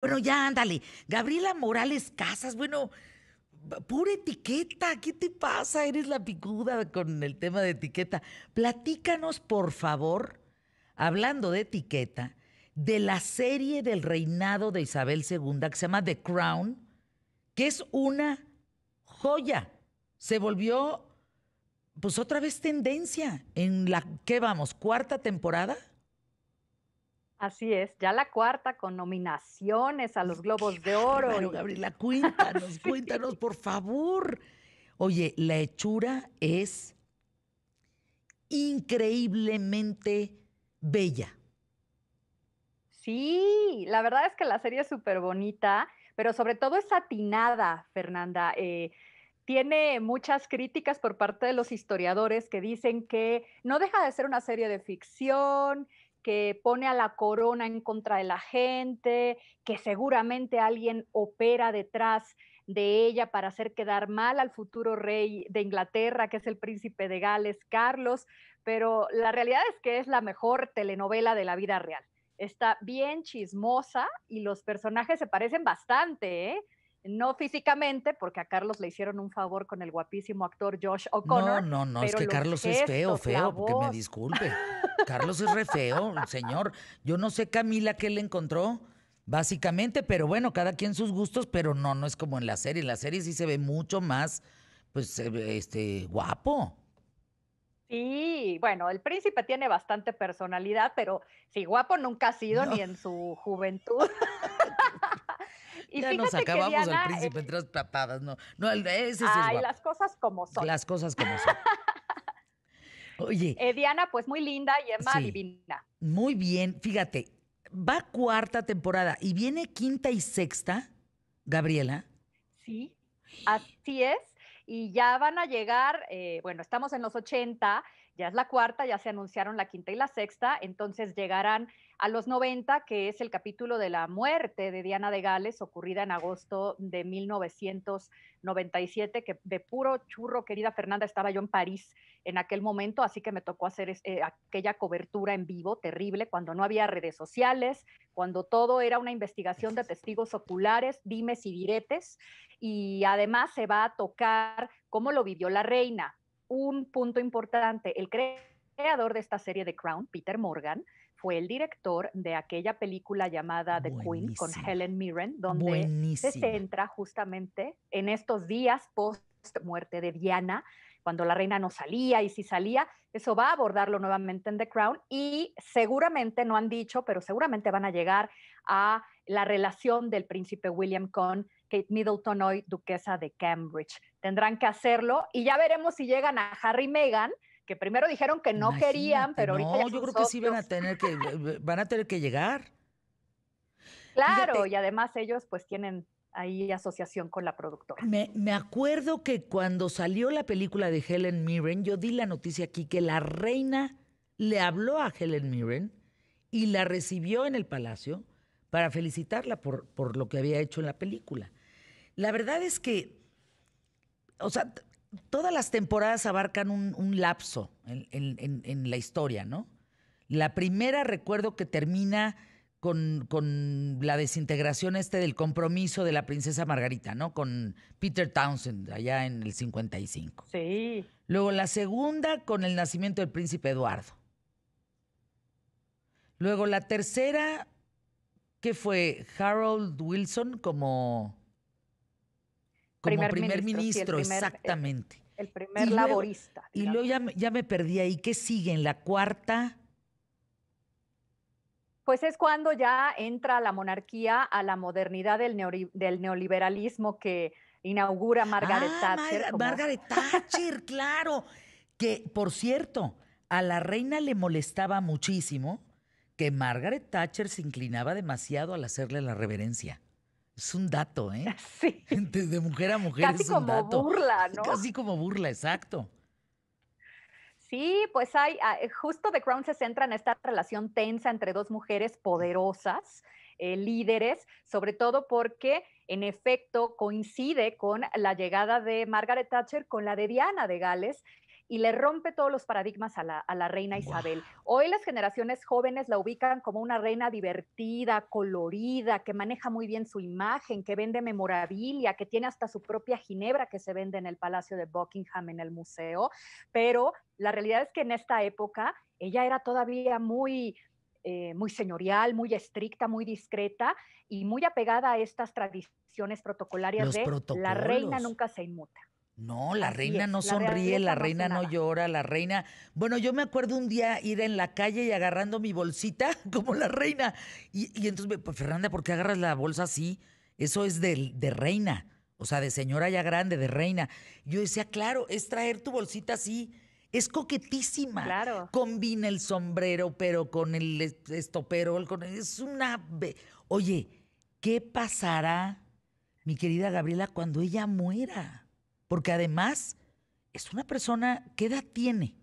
Bueno, ya ándale. Gabriela Morales Casas, bueno, pura etiqueta. ¿Qué te pasa? Eres la picuda con el tema de etiqueta. Platícanos, por favor, hablando de etiqueta, de la serie del reinado de Isabel II que se llama The Crown, que es una joya. Se volvió, pues otra vez tendencia en la, ¿qué vamos? ¿Cuarta temporada? Así es, ya la cuarta con nominaciones a los Globos de Oro. Bueno, Gabriela, cuéntanos, cuéntanos, por favor. Oye, la hechura es increíblemente bella. Sí, la verdad es que la serie es súper bonita, pero sobre todo es atinada, Fernanda. Eh, tiene muchas críticas por parte de los historiadores que dicen que no deja de ser una serie de ficción, que pone a la corona en contra de la gente, que seguramente alguien opera detrás de ella para hacer quedar mal al futuro rey de Inglaterra, que es el príncipe de Gales, Carlos, pero la realidad es que es la mejor telenovela de la vida real. Está bien chismosa y los personajes se parecen bastante, ¿eh? No físicamente, porque a Carlos le hicieron un favor con el guapísimo actor Josh O'Connor. No, no, no, es que Carlos es feo, feo, que me disculpe. Carlos es re feo, señor. Yo no sé Camila qué le encontró, básicamente, pero bueno, cada quien sus gustos, pero no, no es como en la serie. En la serie sí se ve mucho más, pues, este, guapo. Sí, bueno, el príncipe tiene bastante personalidad, pero sí, guapo nunca ha sido ni en su juventud. Y ya nos acabamos al príncipe en tres patadas, no. No, ese Ay, las cosas como son. Las cosas como son. Oye. Eh, Diana, pues muy linda y Emma divina. Muy bien, fíjate, va cuarta temporada y viene quinta y sexta, Gabriela. Sí, así es. Y ya van a llegar, eh, bueno, estamos en los 80, ya es la cuarta, ya se anunciaron la quinta y la sexta, entonces llegarán a los 90, que es el capítulo de la muerte de Diana de Gales, ocurrida en agosto de 1997, que de puro churro, querida Fernanda, estaba yo en París en aquel momento, así que me tocó hacer eh, aquella cobertura en vivo terrible, cuando no había redes sociales, cuando todo era una investigación de testigos oculares, dimes y diretes, y además se va a tocar cómo lo vivió la reina. Un punto importante, el creador de esta serie de Crown, Peter Morgan, fue el director de aquella película llamada The Queen con Helen Mirren, donde se centra justamente en estos días post muerte de Diana, cuando la reina no salía y si salía, eso va a abordarlo nuevamente en The Crown y seguramente, no han dicho, pero seguramente van a llegar a la relación del príncipe William con Kate Middleton, hoy duquesa de Cambridge. Tendrán que hacerlo y ya veremos si llegan a Harry y Meghan, que primero dijeron que no querían, pero ahorita no, yo creo que sí van a tener que van a tener que llegar. Claro, y además ellos pues tienen ahí asociación con la productora. Me, me, acuerdo que cuando salió la película de Helen Mirren, yo di la noticia aquí que la reina le habló a Helen Mirren y la recibió en el palacio para felicitarla por, por lo que había hecho en la película. La verdad es que, o sea, todas las temporadas abarcan un, lapso en, la historia, ¿no? La primera recuerdo que termina con, la desintegración este del compromiso de la princesa Margarita, ¿no? Con Peter Townsend allá en el 55. Sí. Luego la segunda con el nacimiento del príncipe Eduardo. Luego la tercera, que fue Harold Wilson como como primer, ministro, exactamente. El, primer laborista. y luego ya, ya, me perdí ahí. ¿Qué sigue en la cuarta? Pues es cuando ya entra la monarquía a la modernidad del, del neoliberalismo que inaugura Margaret ah, Thatcher. Margaret Thatcher, claro. Que, por cierto, a la reina le molestaba muchísimo que Margaret Thatcher se inclinaba demasiado al hacerle la reverencia. Es un dato, ¿eh? Sí. De mujer a mujer Casi es un como burla, ¿no? Casi como burla, exacto. Sí, pues hay, ah, eh, justo The Crown se centra en esta relación tensa entre dos mujeres poderosas, eh, líderes, sobre todo porque en efecto coincide con la llegada de Margaret Thatcher con la de Diana de Gales y le rompe todos los paradigmas a la, reina Isabel. Hoy las generaciones jóvenes la ubican como una reina divertida, colorida, que maneja muy bien su imagen, que vende memorabilia, que tiene hasta su propia ginebra que se vende en el Palacio de Buckingham, en el museo, pero la realidad es que en esta época ella era todavía muy, eh, muy señorial, muy estricta, muy discreta y muy apegada a estas tradiciones protocolarias de la reina nunca se inmuta. No, la reina no sonríe, la, reina no, llora, la reina. Bueno, yo me acuerdo un día ir en la calle y agarrando mi bolsita como la reina. Y, entonces, pues, Fernanda, ¿por qué agarras la bolsa así? Eso es de, de reina, o sea, de señora ya grande, de reina. Yo decía, claro, es traer tu bolsita así. Es coquetísima. Claro. Combina el sombrero, pero con el estopero. Es una. Oye, ¿qué pasará, mi querida Gabriela, cuando ella muera? Porque además es una persona, ¿qué edad tiene?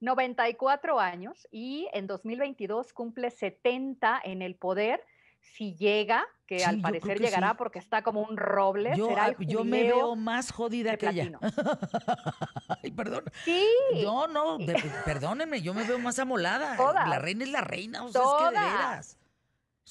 94 años y en 2022 cumple 70 en el poder. Si llega, que al parecer llegará porque está como un roble. Yo, será yo me veo más jodida que ella. Ay, perdón. Sí. Yo no, perdónenme, yo me veo más amolada. La reina es la reina, o sea, es que de veras.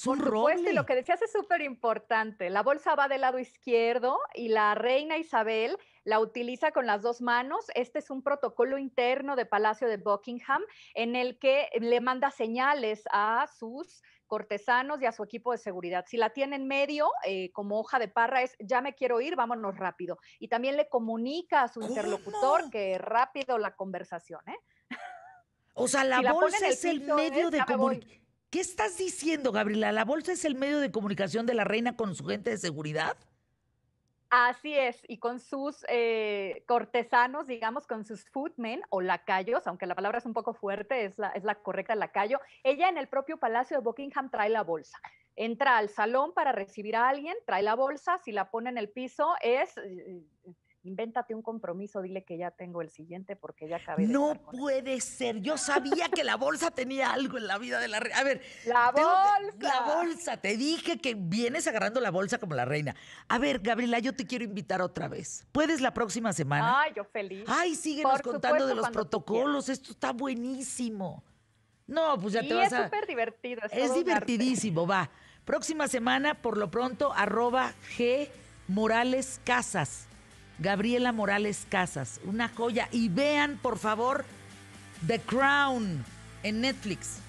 Por supuesto, y lo que decías es súper importante. La bolsa va del lado izquierdo y la reina Isabel la utiliza con las dos manos. Este es un protocolo interno de Palacio de Buckingham en el que le manda señales a sus cortesanos y a su equipo de seguridad. Si la tiene en medio, eh, como hoja de parra, es ya me quiero ir, vámonos rápido. Y también le comunica a su interlocutor que rápido la conversación. ¿eh? O sea, la, bolsa es el medio de comunicación ¿Qué estás diciendo, Gabriela? ¿La bolsa es el medio de comunicación de la reina con su gente de seguridad? Así es, y con sus eh, cortesanos, digamos, con sus footmen o lacayos, aunque la palabra es un poco fuerte, es la, es la correcta lacayo, ella en el propio Palacio de Buckingham trae la bolsa. Entra al salón para recibir a alguien, trae la bolsa, si la pone en el piso es eh, invéntate un compromiso, dile que ya tengo el siguiente porque ya acabé. No puede ser, yo sabía que la bolsa tenía algo en la vida de la reina. A ver, la bolsa. la bolsa, te dije que vienes agarrando la bolsa como la reina. A ver, Gabriela, yo te quiero invitar otra vez. ¿Puedes la próxima semana? Ay, yo feliz. Ay, síguenos contando de los protocolos, esto está buenísimo. No, pues ya te vas a... es súper divertido. Es, divertidísimo, va. Próxima semana, por lo pronto, arroba G Morales Casas. Gabriela Morales Casas, una joya. Y vean, por favor, The Crown en Netflix.